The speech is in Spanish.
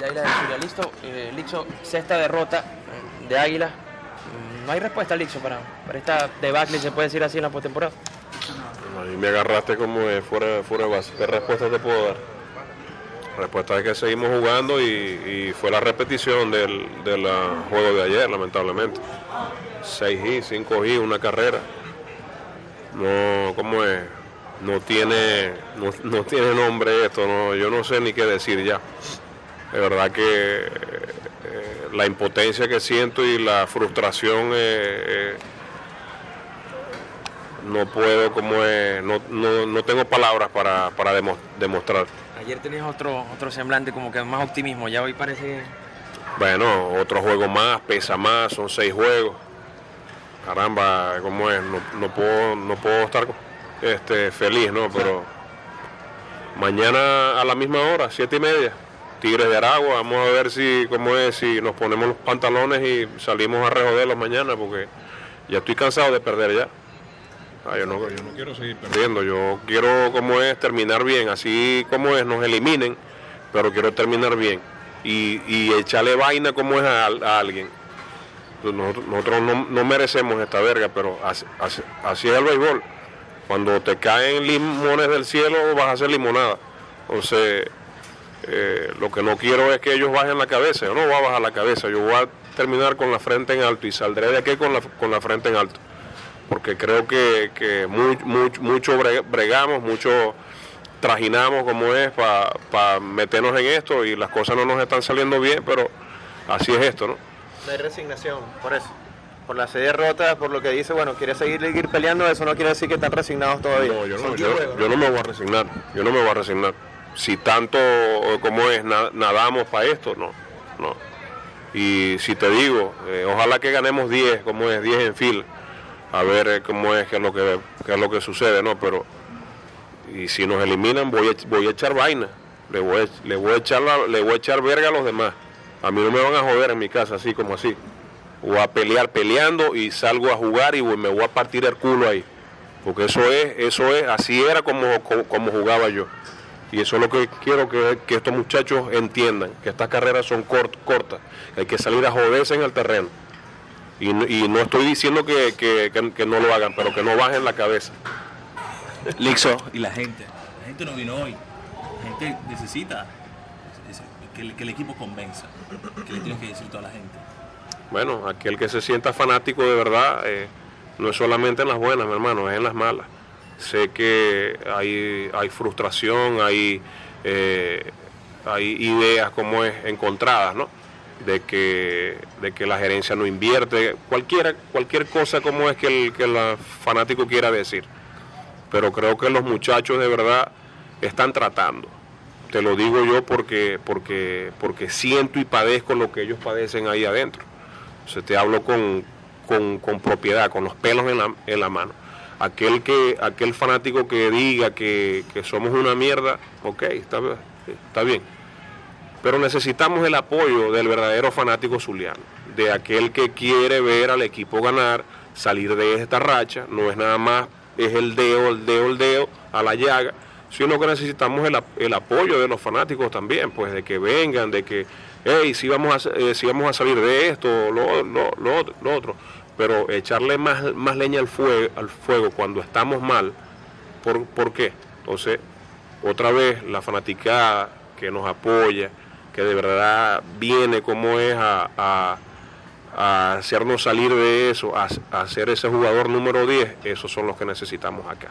de Águila Zulia. Listo, eh, Lixo, sexta derrota de Águila. Mm, No hay respuesta, Lixo, para, para esta debacle, se puede decir así, en la postemporada. A mí me agarraste como fuera, fuera de base. ¿Qué respuesta te puedo dar? Respuesta es que seguimos jugando y, y fue la repetición del, del juego de ayer, lamentablemente. 6 y 5 y una carrera. No, ¿cómo es? No tiene, no, no tiene nombre esto, no, yo no sé ni qué decir ya. De verdad que eh, la impotencia que siento y la frustración eh, eh, no puedo, como es, no, no, no tengo palabras para, para demo- demostrar. Ayer tenías otro, otro semblante, como que más optimismo, ya hoy parece... Bueno, otro juego más, pesa más, son seis juegos. Caramba, ¿cómo es? No, no puedo, no puedo estar este, feliz, ¿no? Pero mañana a la misma hora, siete y media, Tigres de Aragua, vamos a ver si, cómo es, si nos ponemos los pantalones y salimos a rejoderlos mañana, porque ya estoy cansado de perder ya. Ah, yo, no, yo no quiero seguir perdiendo, yo quiero, como es, terminar bien, así como es, nos eliminen, pero quiero terminar bien y, y echarle vaina como es a, a alguien. Nosotros, nosotros no, no merecemos esta verga, pero así, así- así es el béisbol. Cuando te caen limones del cielo vas a hacer limonada. Entonces, eh, lo que no quiero es que ellos bajen la cabeza. Yo no voy a bajar la cabeza, yo voy a terminar con la frente en alto y saldré de aquí con la, con la frente en alto. Porque creo que, que mu- mu- mucho bre- bregamos, mucho trajinamos como es para meternos en esto y las cosas no nos están saliendo bien, pero así es esto, ¿no? No hay resignación, por eso. Por las seis derrotas, por lo que dice, bueno, quiere seguir, seguir peleando, eso no quiere decir que están resignados todavía. No, yo no, yo no me voy a resignar, yo no me voy a resignar. Si tanto como es, na- nadamos para esto, no, no. Y si te digo, eh, ojalá que ganemos 10, como es, 10 en fila, a ver eh, cómo es, qué es lo que, qué es lo que sucede, ¿no? Pero, y si nos eliminan, voy a, voy a echar vaina, le voy a, le voy a echar le voy a echar verga a los demás. A mí no me van a joder en mi casa así como así. Voy a pelear peleando y salgo a jugar y me voy a partir el culo ahí. Porque eso es, eso es, así era como, como jugaba yo. Y eso es lo que quiero que, que estos muchachos entiendan, que estas carreras son cort- cortas, que hay que salir a joderse en el terreno. Y, no- y no estoy diciendo que, que- que- que no lo hagan, pero que no bajen la cabeza. Lixo. Y la gente. La gente no vino hoy. La gente necesita es- que, el- que el equipo convenza. Que le tienes que decir toda la gente. Bueno, aquel que se sienta fanático de verdad, eh, no es solamente en las buenas, mi hermano, es en las malas. Sé que hay, hay frustración, hay, eh, hay ideas como es encontradas, ¿no? De que, de que la gerencia no invierte, cualquiera, cualquier cosa como es que el, que el fanático quiera decir. Pero creo que los muchachos de verdad están tratando. Te lo digo yo porque, porque, porque siento y padezco lo que ellos padecen ahí adentro. Se te hablo con, con, con propiedad, con los pelos en la, en la mano. Aquel, que, aquel fanático que diga que, que somos una mierda, ok, está, está bien. Pero necesitamos el apoyo del verdadero fanático zuliano, de aquel que quiere ver al equipo ganar, salir de esta racha, no es nada más, es el dedo, el dedo, el dedo a la llaga, sino que necesitamos el, el apoyo de los fanáticos también, pues de que vengan, de que, hey, si vamos a, eh, vamos a salir de esto, lo, lo, lo lo otro. Pero echarle más, más leña al fuego, al fuego cuando estamos mal, ¿por, ¿por qué? Entonces, otra vez la fanaticada que nos apoya, que de verdad viene como es a, hacernos salir de eso, a, a ser ese jugador número 10, esos son los que necesitamos acá.